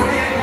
Sweet.